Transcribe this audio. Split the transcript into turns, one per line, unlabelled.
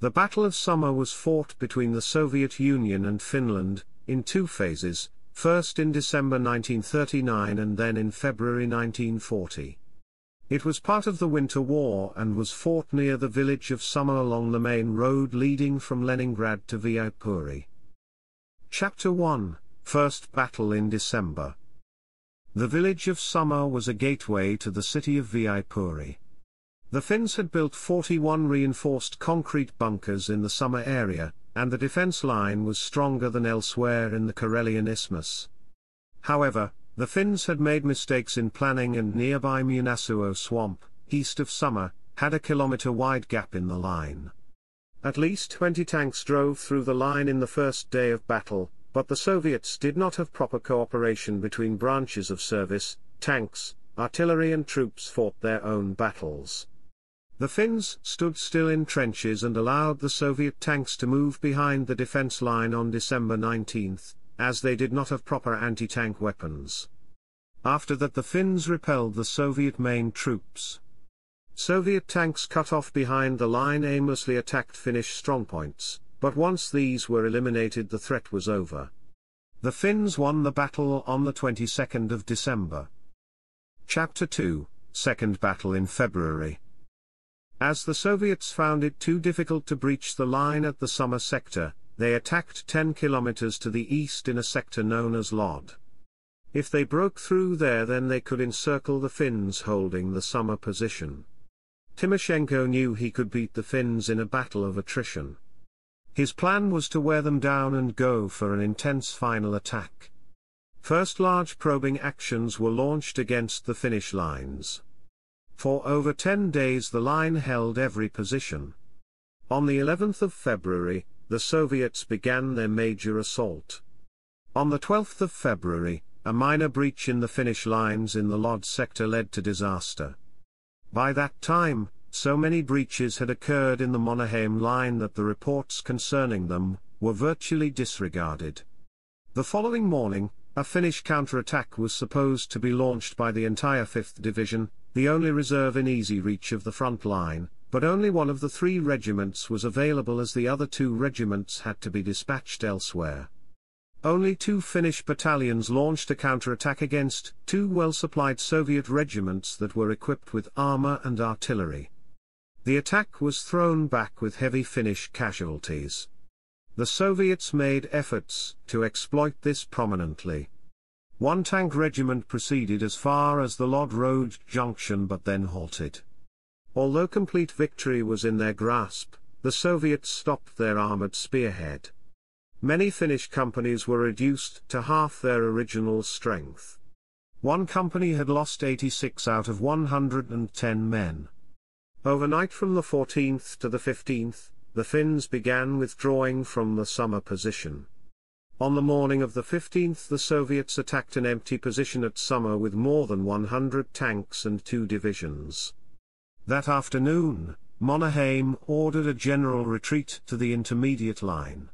The Battle of Summa was fought between the Soviet Union and Finland, in two phases, first in December 1939 and then in February 1940. It was part of the Winter War and was fought near the village of Summa along the main road leading from Leningrad to Viipuri. Chapter 1 First Battle in December The village of Summa was a gateway to the city of Viipuri. The Finns had built 41 reinforced concrete bunkers in the Summa area, and the defense line was stronger than elsewhere in the Karelian Isthmus. However, the Finns had made mistakes in planning and nearby Munasuo swamp, east of Summa, had a kilometer-wide gap in the line. At least 20 tanks drove through the line in the first day of battle, but the Soviets did not have proper cooperation between branches of service, tanks, artillery and troops fought their own battles. The Finns stood still in trenches and allowed the Soviet tanks to move behind the defense line on December 19, as they did not have proper anti-tank weapons. After that the Finns repelled the Soviet main troops. Soviet tanks cut off behind the line aimlessly attacked Finnish strongpoints, but once these were eliminated the threat was over. The Finns won the battle on the 22nd of December. Chapter 2, Second Battle in February. As the Soviets found it too difficult to breach the line at the Summa sector, they attacked 10 kilometers to the east in a sector known as Lähde. If they broke through there then they could encircle the Finns holding the Summa position. Timoshenko knew he could beat the Finns in a battle of attrition. His plan was to wear them down and go for an intense final attack. First large probing actions were launched against the Finnish lines. For over 10 days the line held every position. On the 11th of February, the Soviets began their major assault. On the 12th of February, a minor breach in the Finnish lines in the Lähde sector led to disaster. By that time, so many breaches had occurred in the Mannerheim line that the reports concerning them were virtually disregarded. The following morning, a Finnish counterattack was supposed to be launched by the entire 5th Division, the only reserve in easy reach of the front line, but only one of the three regiments was available as the other two regiments had to be dispatched elsewhere. Only two Finnish battalions launched a counterattack against two well-supplied Soviet regiments that were equipped with armor and artillery. The attack was thrown back with heavy Finnish casualties. The Soviets made efforts to exploit this prominently. One tank regiment proceeded as far as the Lähde Road junction but then halted. Although complete victory was in their grasp, the Soviets stopped their armored spearhead. Many Finnish companies were reduced to half their original strength. One company had lost 86 out of 110 men. Overnight from the 14th to the 15th, the Finns began withdrawing from the Summa position. On the morning of the 15th the Soviets attacked an empty position at Summa with more than 100 tanks and two divisions. That afternoon, Mannerheim ordered a general retreat to the intermediate line.